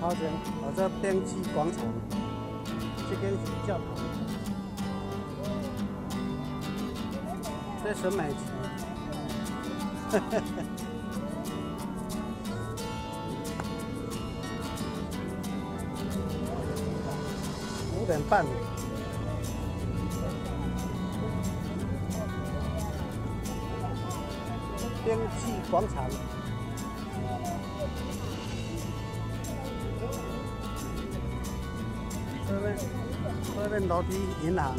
好像或者边区广场，这边是教堂，这是美区。五点半。边际广场，这边楼梯银行，啊？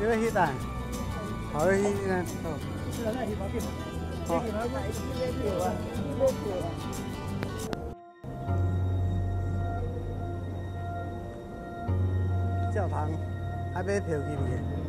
这个迄单，好的迄个，教堂还买票去。真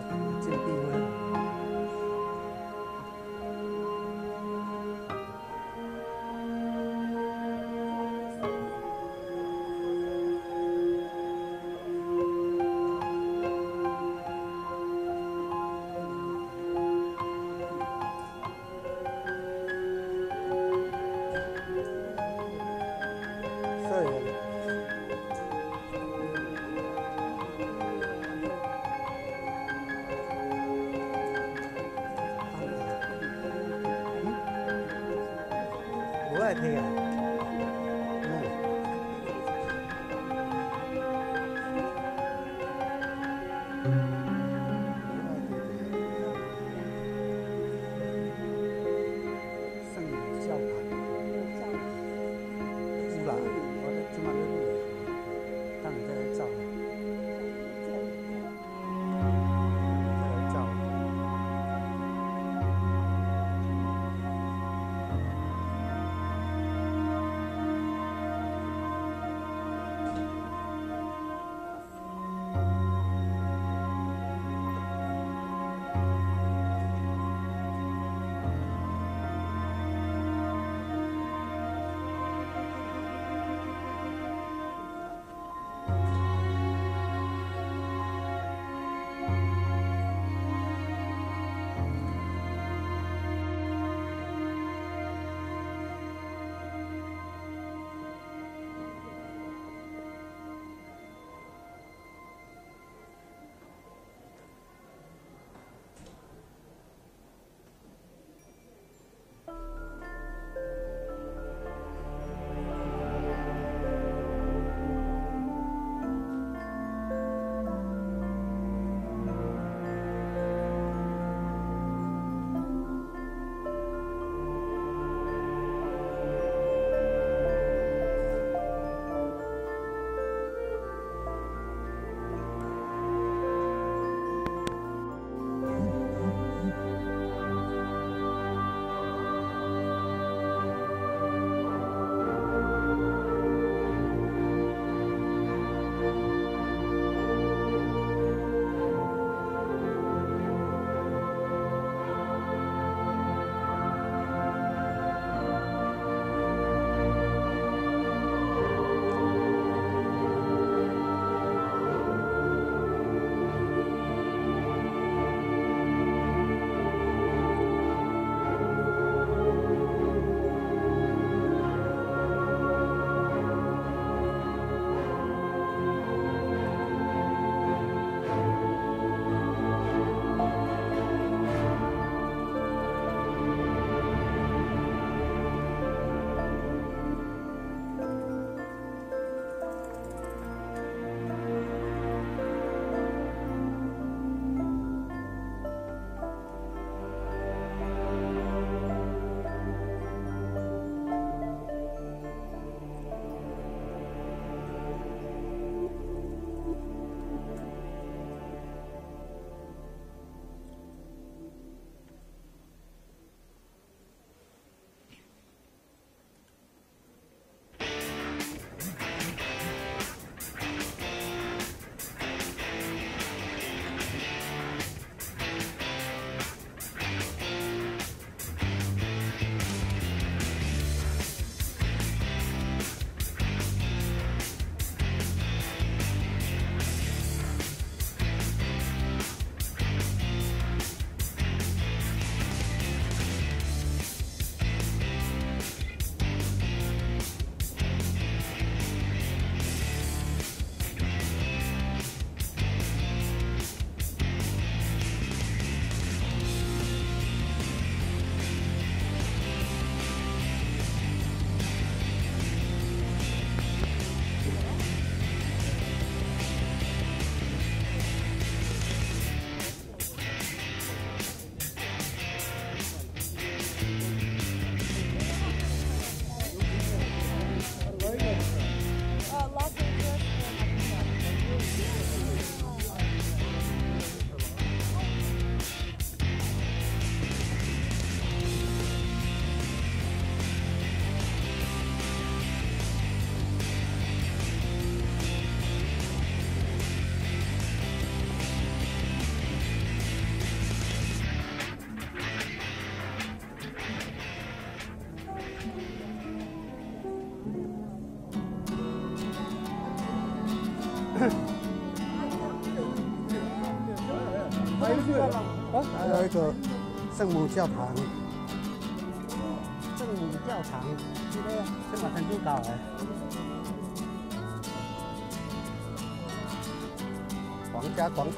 教堂金碧辉 还有一个，圣母教堂。圣母教堂，这个这马很主搞哎。皇家广场。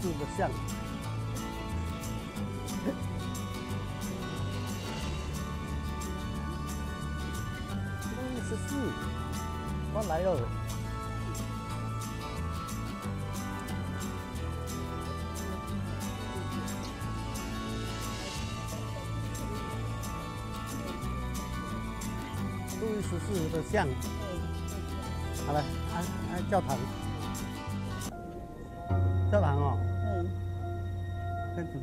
四的像，路易十四，我来了。十四的像，好了，安安，教堂，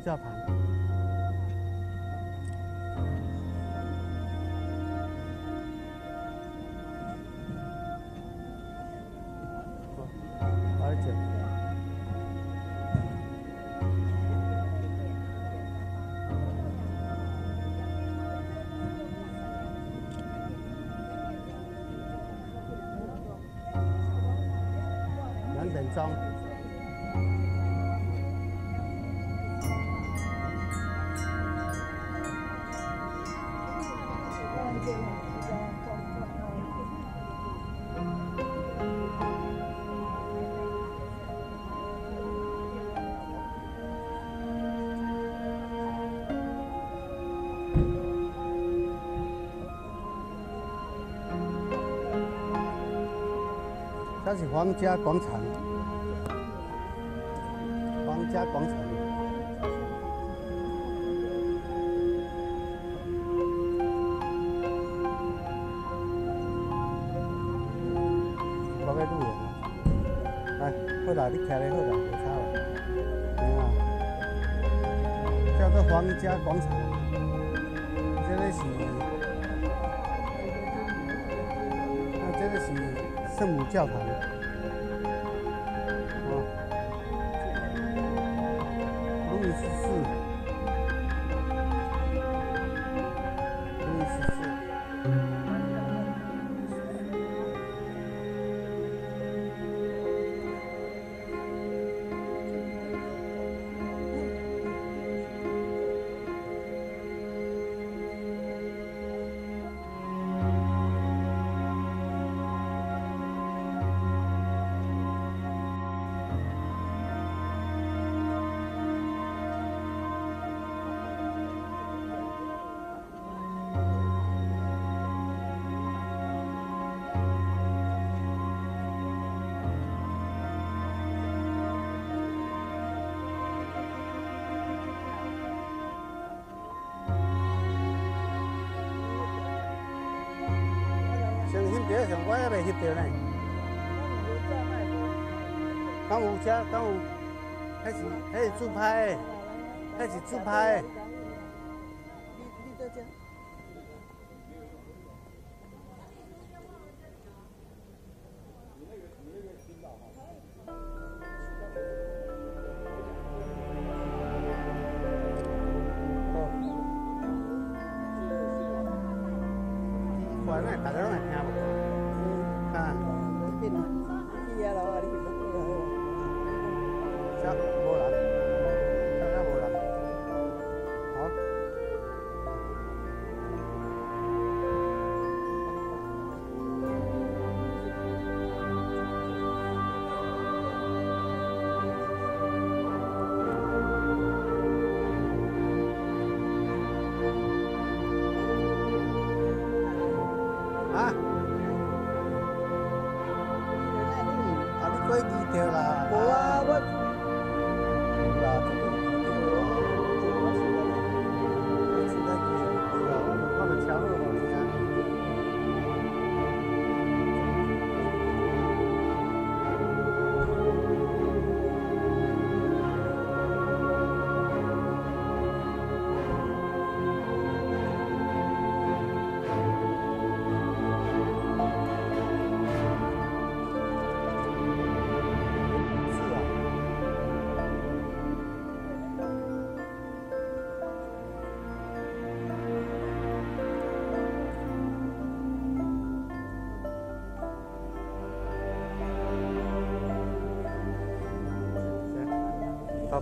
下盘这是皇家广场。皇家广场，我要录影啊！来，好啦，你徛咧好啦，无差啦，对啊，叫做皇家广场，圣母教堂。我也未翕到呢。敢有车卖多？敢有车？敢有？是迄是自拍的，迄是自拍的。大家拢会？Iya, Argentina. Y a la Argentina.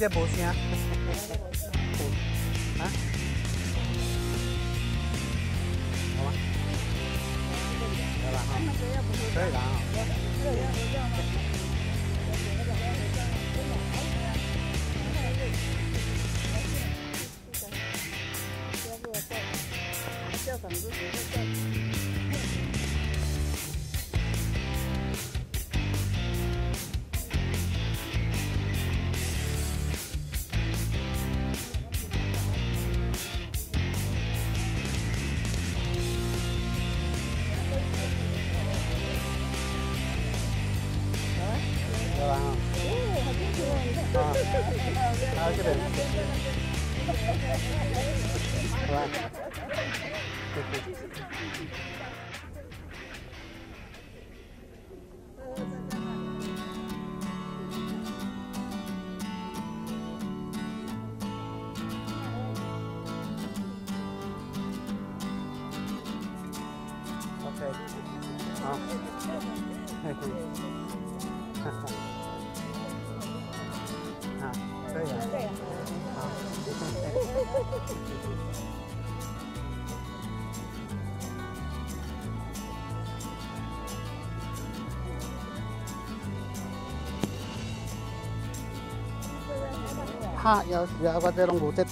这无声。啊，好吧，可以了啊。这是上星期的哈，要要我这拢无这。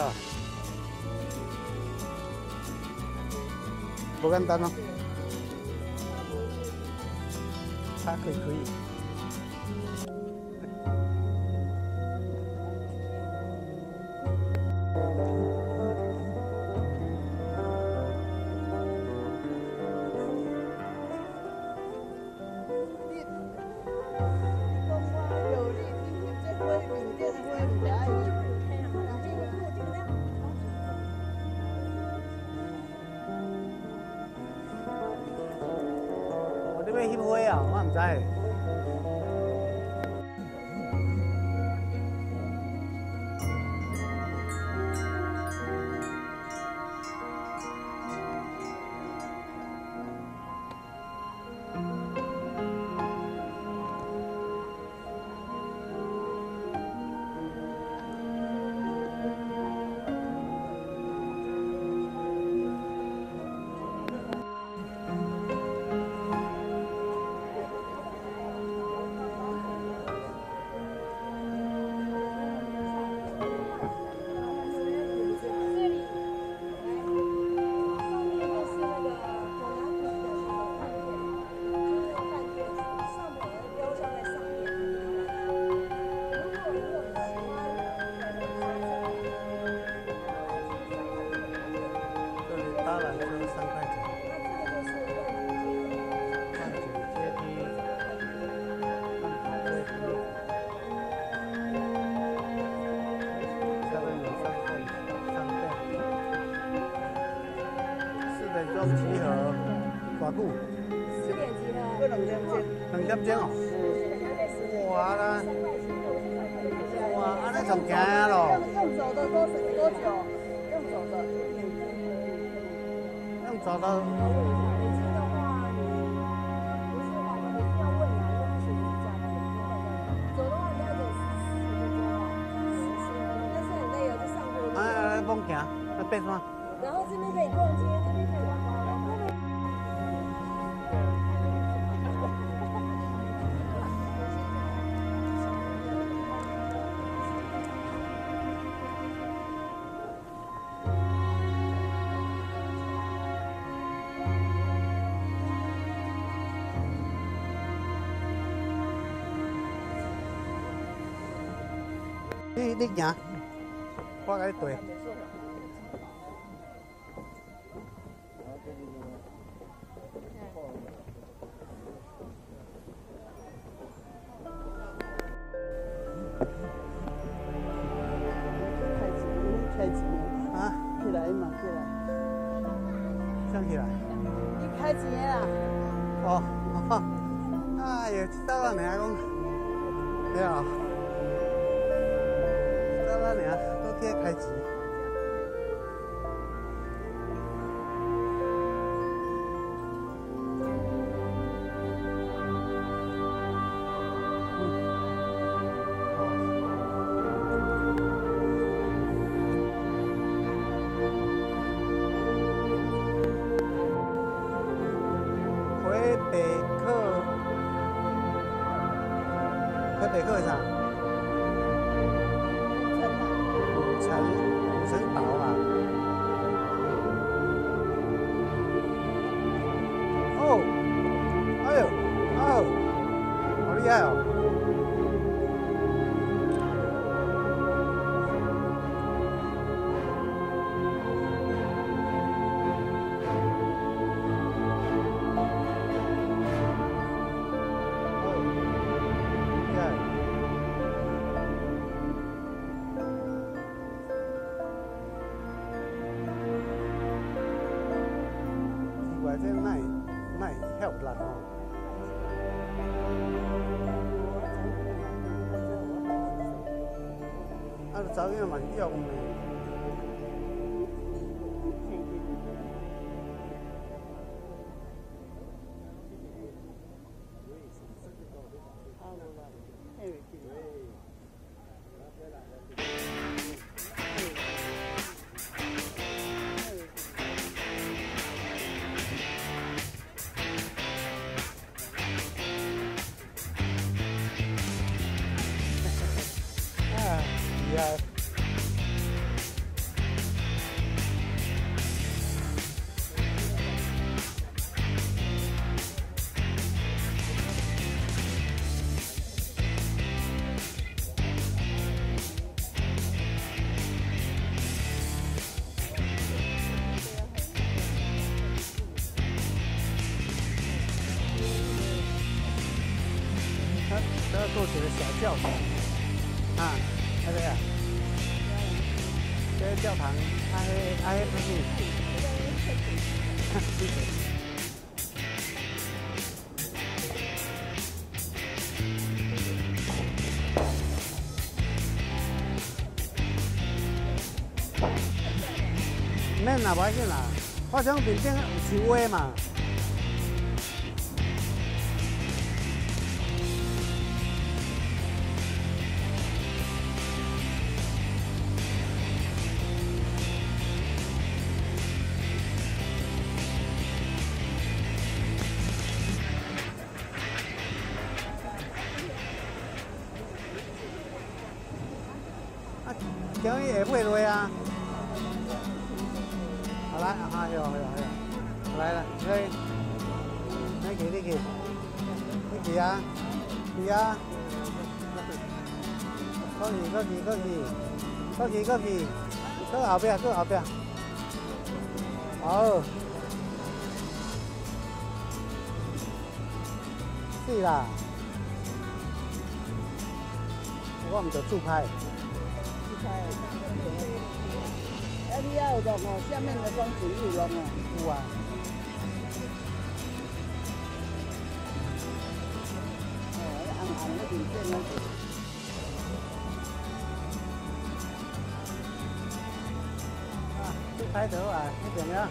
对，对，啊，不简单哦，还可以，可以。用走的多，多久？用走的。用走的。走的话，四十钟，很累，就上坡。来行，然后这边可以逛街，这边可以。你你行，我甲你对。开钱，啊，起来嘛，起来。想起来。你开钱啦？哦，哦，哎呀，这早仔尔讲，对啊，早仔尔都贴开机。啊，查某囝嘛是勇做起了小教堂啊，那个呀，这个教堂，啊迄啊迄不是，谢谢。免啦，无要紧啦，我想面顶有树花嘛。啊，今日下尾落啊。好来，啊，哎呦，哎呦，哎呦，来了，来，你去，你去，你去啊，去啊，过去，过去，过去，过去，过去，搁后壁，搁後壁，好，是啦，我唔着自拍。啊，你要有弄哦，下面的风景有龙哦。有啊。哦，红红的面线呢。啊，这拍头啊，你怎么样？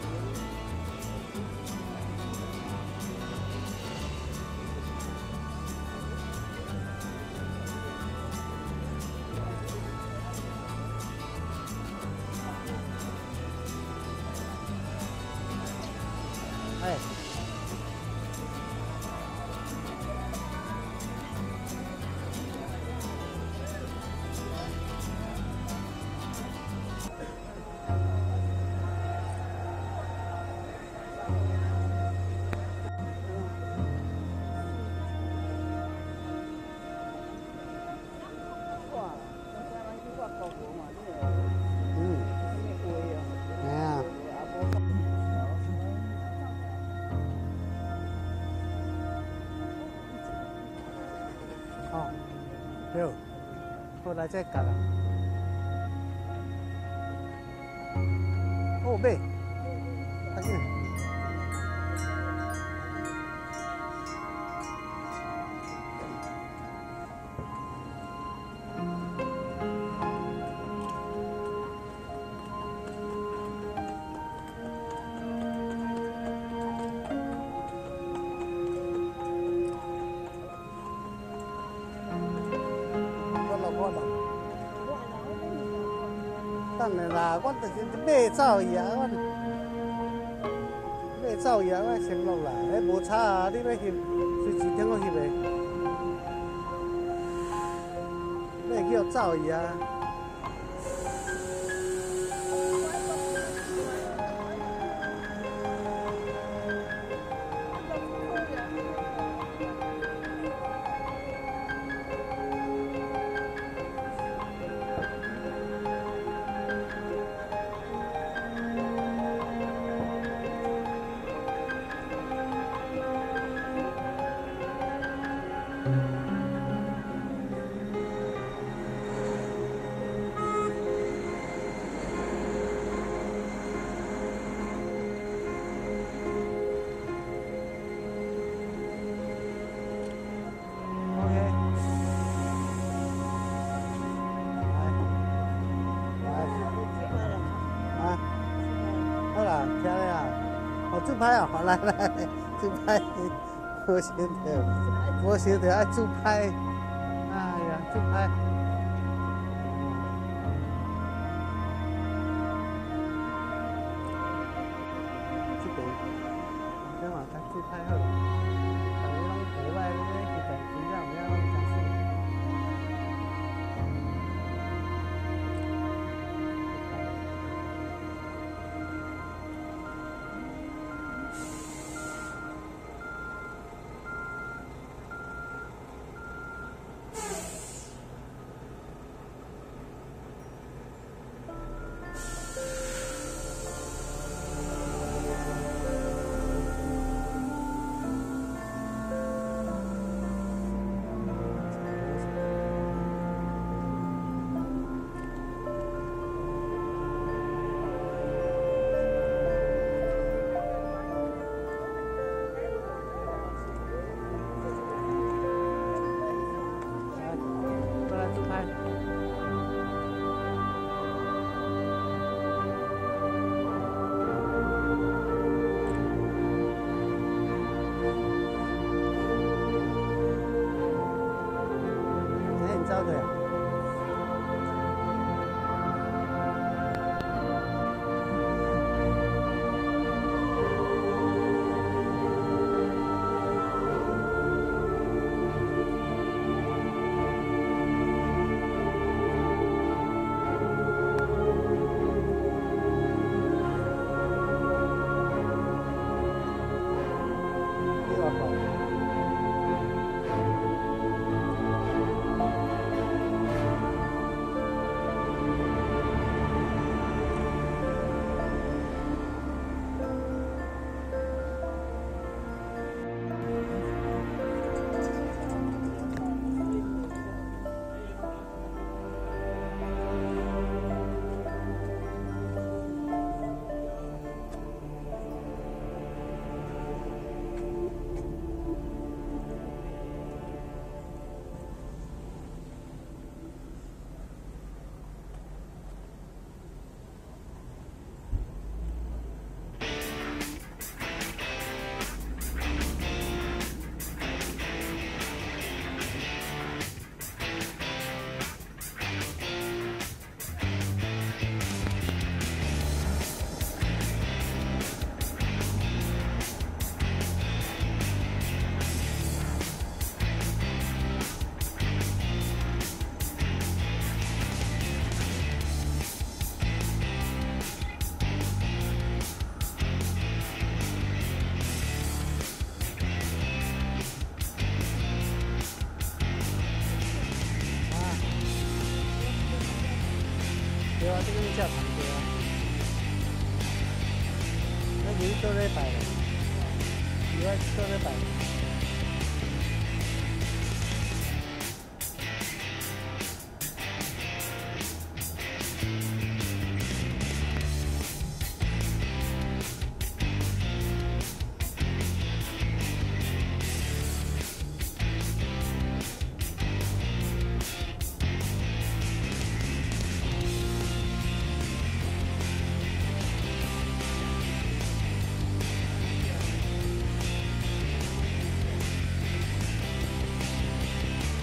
后来再改了。等下啦，我就先买走伊啊，我买走伊啊，我先落来，迄无差啊，你要翕，随时听我翕的，买叫走伊啊。拍啊，好来来，自拍，我先得，我先得爱自拍，哎呀，自拍。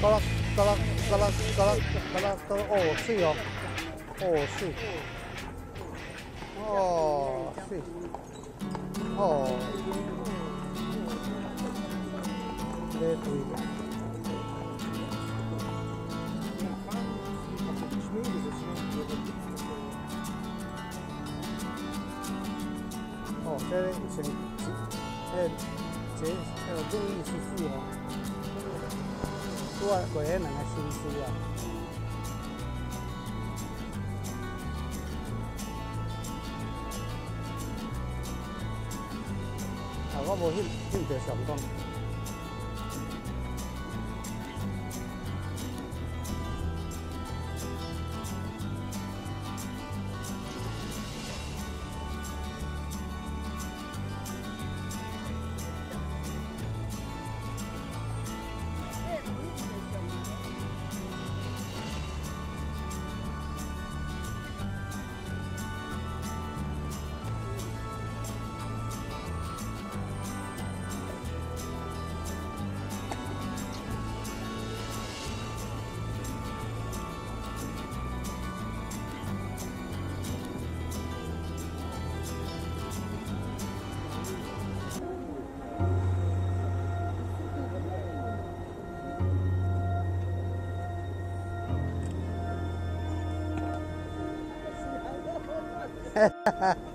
嘎啦嘎啦嘎啦嘎啦嘎啦嘎啦，哦，水哦，哦水，哦水，哦，这对。哦，这个以前，这这这个路易十四哦。拄啊，过迄两个新书啊。啊，我无翕翕着上讲。Ha ha.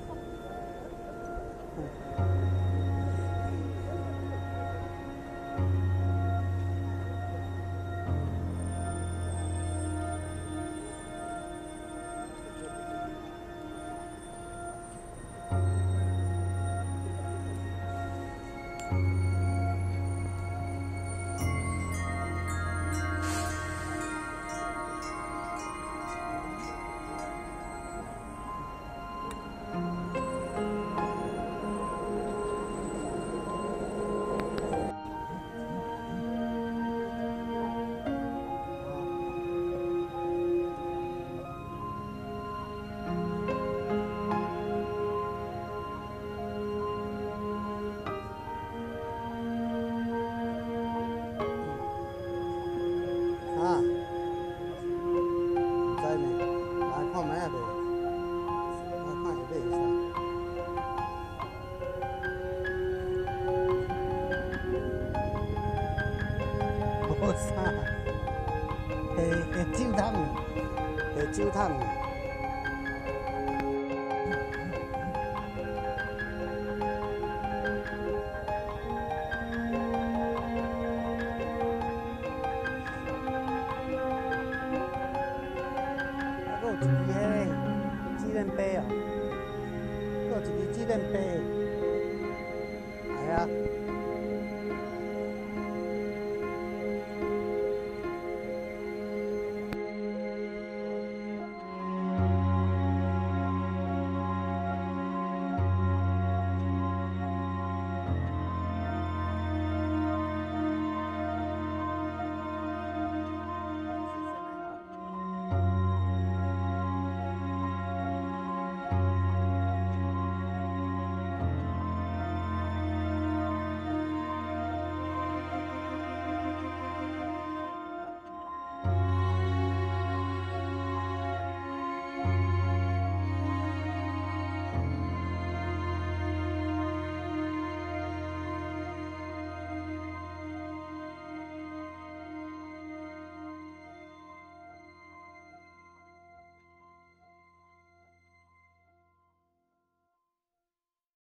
下酒桶。啊，搁有一个纪念碑哦，搁有一支纪念碑，系啊。